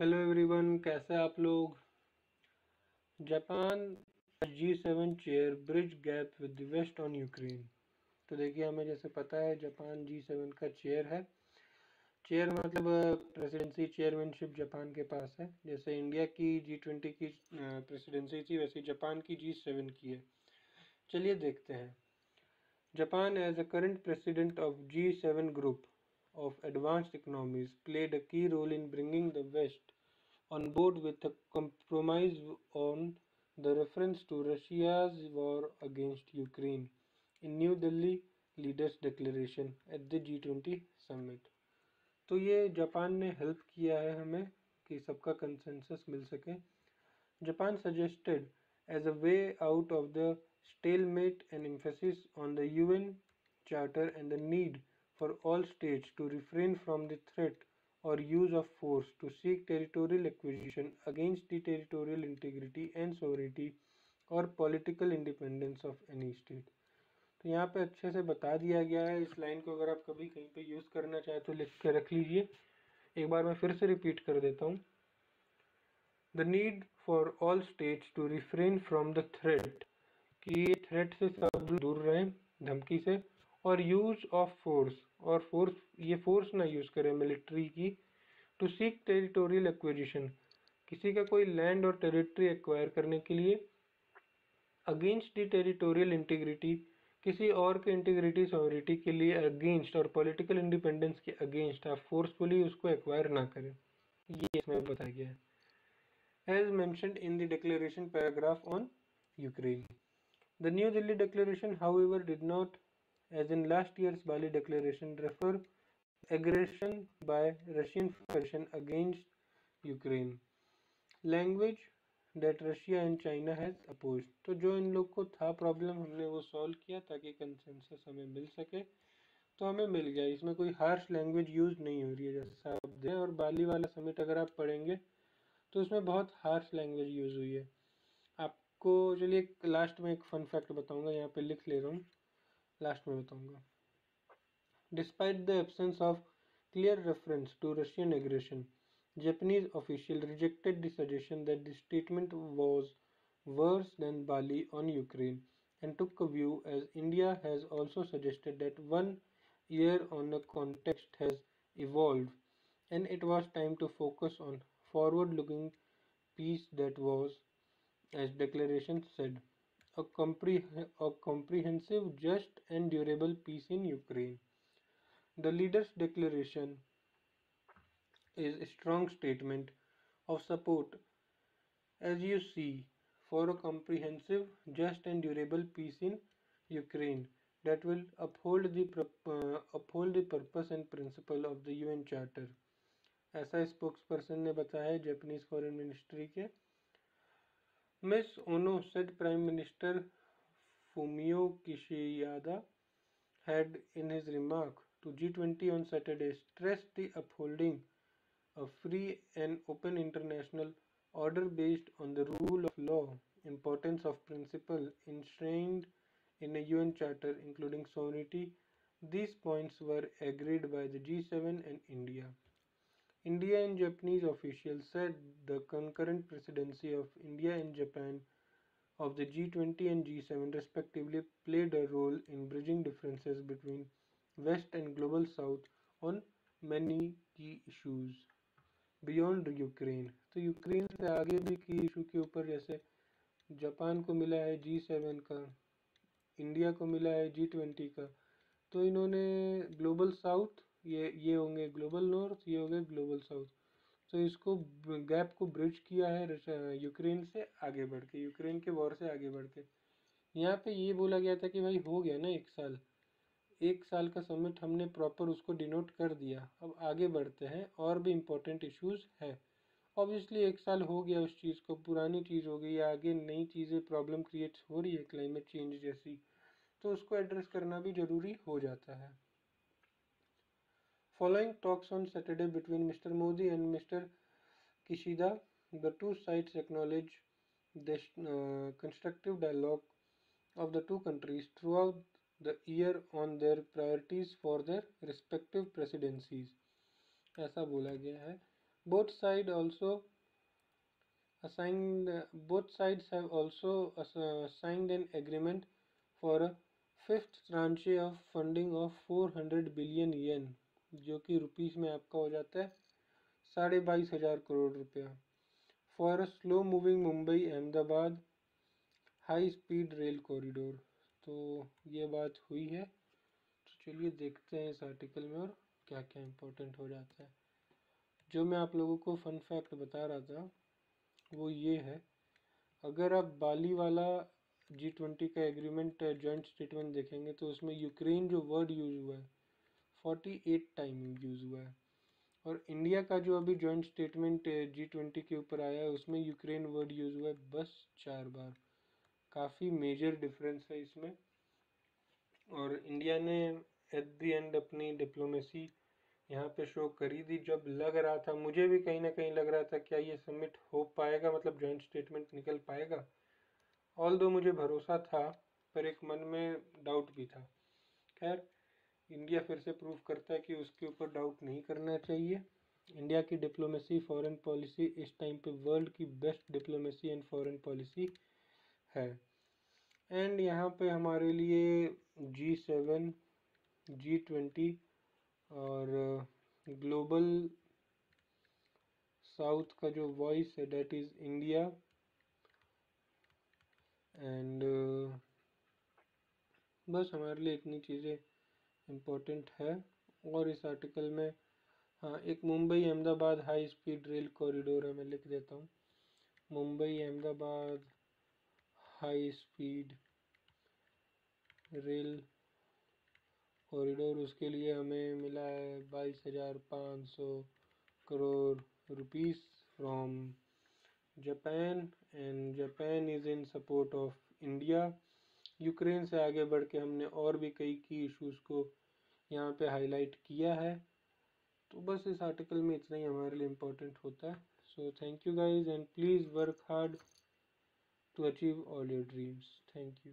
Hello everyone, कैसे आप लोग? Japan G seven chair bridge gap with west on Ukraine तो देखिए, हमें जैसे पता है, जापान जी सेवन का चेयर है। चेयर मतलब प्रेसिडेंसी चेयरमैनशिप जापान के पास है। जैसे इंडिया की जी ट्वेंटी की प्रेसिडेंसी थी, वैसे जापान की जी सेवन की है। चलिए देखते हैं। Japan as a current president of G seven group of advanced economies played a key role in bringing the West on board with a compromise on the reference to Russia's war against Ukraine in New Delhi Leaders Declaration at the G20 Summit. तो ये Japan ने help किया है हमें कि सबका consensus मिल सके Japan suggested as a way out of the stalemate and emphasis on the UN Charter and the need for all states to refrain from the threat or use of force to seek territorial acquisition against the territorial integrity and sovereignty or political independence of any state. तो यहाँ पे अच्छे से बता दिया गया है इस लाइन को अगर आप कभी कहीं पे यूज़ करना चाहे तो लिख के रख लीजिए एक बार मैं फिर से रिपीट कर देता हूँ the need for all states to refrain from the threat कि ये थ्रेट से सब दूर रहें धमकी से और यूज़ ऑफ़ फोर्स और फोर्स ये फोर्स ना यूज़ करें मिलिट्री की टू सीक टेरिटोरियल एक्विजिशन किसी का कोई लैंड और टेरिटरी एक्वायर करने के लिए अगेंस्ट दी टेरिटोरियल इंटीग्रिटी किसी और के इंटीग्रिटी सॉवरिटी के लिए अगेंस्ट और पॉलिटिकल इंडिपेंडेंस के अगेंस्ट आप फोर्सफुली उसको एक्वायर ना करें। ये इसमें बताया गया है। As mentioned in the declaration paragraph on Ukraine the new Delhi declaration however did not as in last year's Bali declaration, refer aggression by Russian Federation against Ukraine. Language that Russia and China has opposed. तो जो इन लोग को था problem हमने वो solve किया ताकि consensus हमें मिल सके। तो हमें मिल गया। इसमें कोई हार्श लैंग्वेज यूज़ नहीं हो रही है जैसा आप दें और बाली वाला समिट अगर आप पढ़ेंगे तो उसमें बहुत हार्श लैंग्वेज यूज़ हुई है। आपको चलिए लास्ट में एक फन फैक्ट बताऊँगा यहाँ पे लिख ले रहा हूँ। लास्ट में बताऊंगा despite the absence of clear reference to Russian aggression Japanese official rejected the suggestion that the statement was worse than Bali on Ukraine and took a view as India has also suggested that one year on a context has evolved and it was time to focus on forward looking peace that was as declaration said a, compre- a comprehensive, just, and durable peace in Ukraine. The leader's declaration is a strong statement of support, as you see, for a comprehensive, just, and durable peace in Ukraine that will uphold the uh, uphold the purpose and principle of the UN Charter. ऐसा person ने बताया Japanese foreign ministry के Ms. Ono said Prime Minister Fumio Kishida had, in his remark to G20 on Saturday, stressed the upholding a free and open international order based on the rule of law, importance of principle enshrined in a UN charter, including sovereignty. These points were agreed by the G7 and India. India and Japanese officials said the concurrent presidency of India and Japan of the G20 and G7 respectively played a role in bridging differences between West and Global South on many key issues beyond Ukraine. तो Ukraine से आगे भी की issue के ऊपर जैसे Japan को मिला है जी सेवन का इंडिया को मिला है जी ट्वेंटी का तो इन्होंने ग्लोबल साउथ ये ये होंगे ग्लोबल नॉर्थ, ये हो गए ग्लोबल साउथ। तो इसको गैप को ब्रिज किया है यूक्रेन से आगे बढ़ के, यूक्रेन के वॉर से आगे बढ़ के। यहाँ पे ये बोला गया था कि भाई हो गया ना एक साल। एक साल का समिट हमने प्रॉपर उसको डिनोट कर दिया। अब आगे बढ़ते हैं, और भी इम्पोर्टेंट इश्यूज़ है। ऑब्वियसली एक साल हो गया उस चीज़ को, पुरानी चीज़ हो गई, आगे नई चीज़ें प्रॉब्लम क्रिएट हो रही है क्लाइमेट चेंज जैसी। तो उसको एड्रेस करना भी ज़रूरी हो जाता है। Following talks on Saturday between Mr. Modi and Mr. Kishida, the two sides acknowledged the uh, constructive dialogue of the two countries throughout the year on their priorities for their respective presidencies. ऐसा बोला गया है both side also assigned both sides have also signed an agreement for a fifth tranche of funding of 400 billion yen जो कि rupees में आपका हो जाता है, साढ़े बाईस हज़ार करोड़ रुपया। For a slow moving Mumbai Ahmedabad high speed rail corridor तो ये बात हुई है। तो चलिए देखते हैं इस आर्टिकल में और क्या क्या इम्पोर्टेंट हो जाता है। जो मैं आप लोगों को फन फैक्ट बता रहा था, वो ये है। अगर आप बाली वाला जी ट्वेंटी का एग्रीमेंट जॉइंट स्टेटमेंट देखेंगे तो उसमें यूक्रेन जो वर्ड यूज़ हुआ है फोर्टी एट टाइम यूज़ हुआ है। और इंडिया का जो अभी जॉइंट स्टेटमेंट जी ट्वेंटी के ऊपर आया है, उसमें यूक्रेन वर्ड यूज़ हुआ है, बस चार बार। काफ़ी मेजर डिफरेंस है इसमें। और इंडिया ने एट द एंड अपनी डिप्लोमेसी यहाँ पे शो करी थी। जब लग रहा था, मुझे भी कहीं ना कहीं लग रहा था, क्या ये सबमिट हो पाएगा? मतलब जॉइंट स्टेटमेंट निकल पाएगा? ऑल दो मुझे भरोसा था, पर एक मन में डाउट भी था। खैर इंडिया फिर से प्रूव करता है कि उसके ऊपर डाउट नहीं करना चाहिए। इंडिया की डिप्लोमेसी फॉरेन पॉलिसी इस टाइम पे वर्ल्ड की best diplomacy and foreign policy है। एंड यहाँ पे हमारे लिए जी सेवन जी ट्वेंटी और ग्लोबल साउथ का जो वॉइस है डेट इज़ इंडिया एंड बस हमारे लिए इतनी चीज़ें इम्पोर्टेंट है। और इस आर्टिकल में हाँ एक Mumbai Ahmedabad high speed rail corridor है, मैं लिख देता हूँ। Mumbai Ahmedabad high speed rail corridor उसके लिए हमें मिला है बाईस हज़ार पाँच सौ crore rupees from Japan and Japan is in support of India Ukraine से आगे बढ़ के हमने और भी कई की इश्यूज़ को यहाँ पे हाईलाइट किया है। तो बस इस आर्टिकल में इतना ही हमारे लिए इम्पोर्टेंट होता है। So thank you guys and please work hard to achieve all your dreams thank you